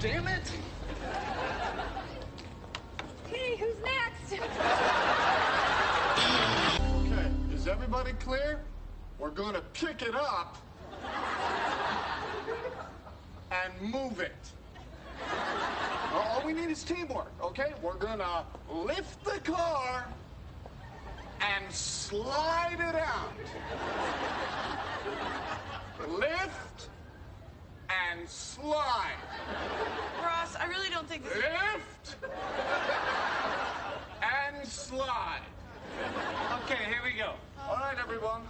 damn it! Hey, who's next? okay, is everybody clear? We're gonna pick it up and move it. All we need is teamwork, okay? We're gonna lift the car and slide it out. lift and slide. Okay, here we go. All right, everyone.